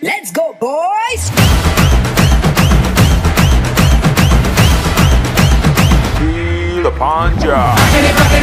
Let's go, boys! The panja.